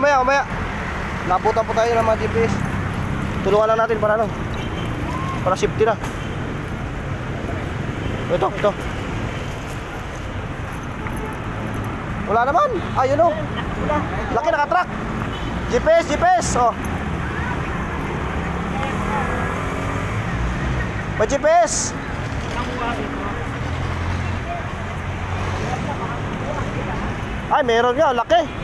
mamaya, mamaya. Nabutan po tayo ng mga GPS. Tulungan lang natin para ano. Para safety na. Ito, ito. Wala naman. Ayun oh. Laki nakatrack. GPS, GPS. Oh. May GPS. Ay, meron nga. Laki.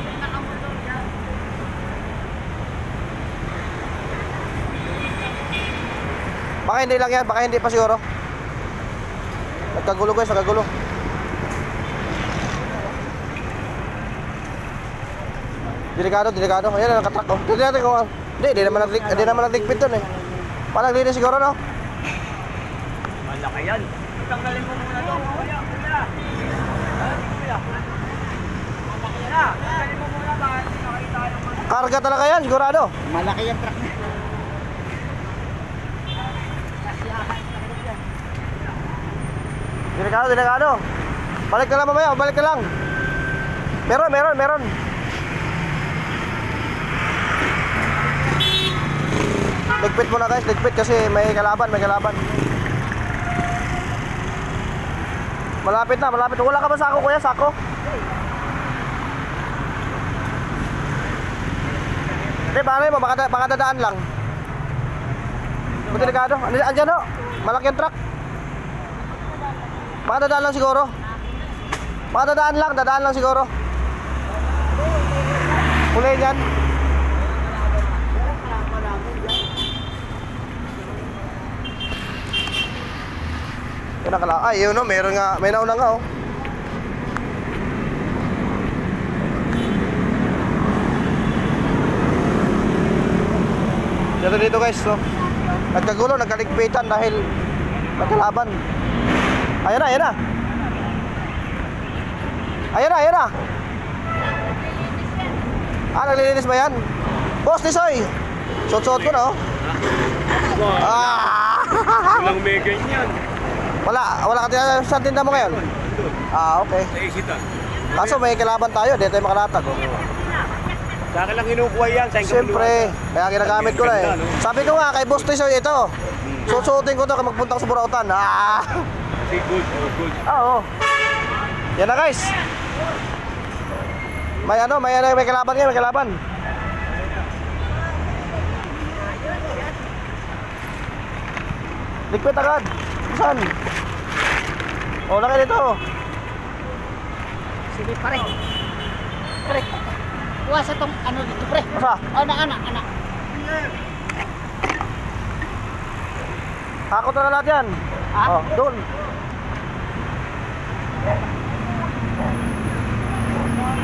Baka hindi lang yan. Baka hindi pa siguro. Nagkagulo guys, nagkagulo. Delikado, delikado. Ayan, nakatrack oh. Tignan natin kung... Hindi, hindi naman, naglig, hindi naman nagligpit dun eh. Parang linis siguro, no? Malaki yan. Tanggalin mo muna to. Kuya, kuya. Ah, kuya. Ah, Tanggalin mo muna ba? Karga talaga yan, sigurado. Malaki yung truck na. Delikado, delikado. Balik ka lang mamaya, balik ka lang. Meron, meron, meron. Ligpit mo na guys, ligpit kasi may kalaban, may kalaban. Malapit na, malapit. Wala ka ba sako kuya, sako? Hindi, bakit mo, baka, baka dadaan lang. Buti delikado. Ano, andyan ho, malaki yung truck. Baka dadaan lang siguro. Baka dadaan lang, dadaan lang siguro. Kulay yan. Yun ang. Ay, yun no, meron nga, may nauna nga oh. Dito dito guys, no. Nagkagulo, nagkaligpitan dahil nagkalaban. Ayan na, ayan na. Ayan na, ayan na. Ah, naglilinis ba yan? Boss, Tisoy. Suot-suot ko na, oh. Ah! Walang may ganyan. Wala, wala ka tinatawag sa tinda mo ngayon? Ah, okay. Sa isitan. Kaso may kalaban tayo, di tayo makalatag. Oh. Sa akin lang kinukuha yan. Sa Siyempre, kaya ginagamit ko na eh. Sabi ko nga kay Boss Tisoy, ito. Susuotin ko to kung magpunta ko sa Burautan. Ah! Kasi good, oh, good. Oo. Yan na guys. May ano, may ano, may kalaban ngayon, may kalaban. Ligpit agad. Saan? Oh, laki dito. Sige pare. Pare. Kuha sa tong ano dito pre. Asa? Anak, anak, anak. Ako na lahat yan. Ah? Oh, doon.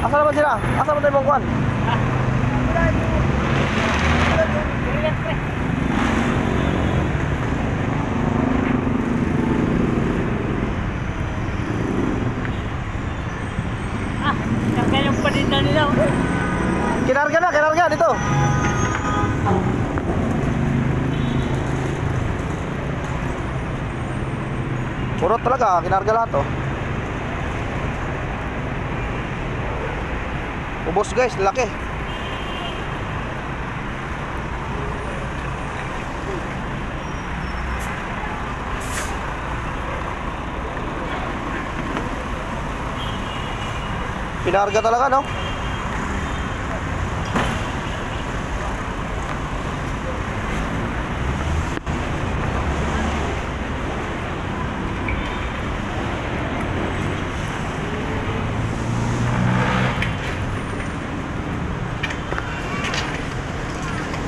Asa naman sila? Asa naman tayo mong kwan? Ah, kaya yung paninda nila. oh. Kinarga na, kinarga dito. Puro talaga, kinarga lahat oh. Ubos guys, laki. Pinarga talaga no?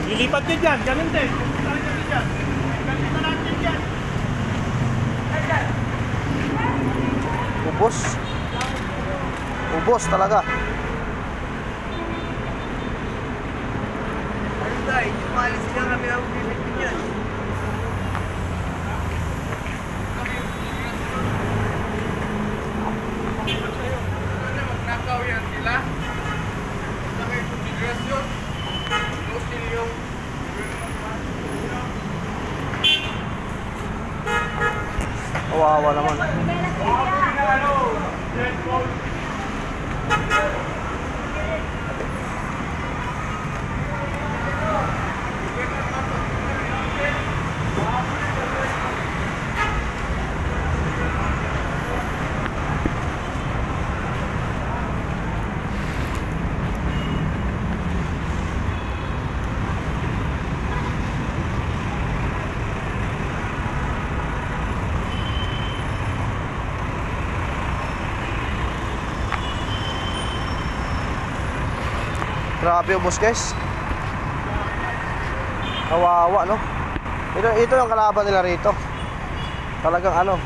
Lilipat din yan. Ganun din. Ganun din yan. Ganun na natin yan. Ubos. Ubos talaga. Ayun tayo. Umalis lang kami ang pilitin yan. Magnakaw yan sila. Sa may konfigurasyon. Tapos yung Kawawa naman. Grabe ubos guys. Kawawa no. Ito ito yung kalaban nila rito. Talagang ano,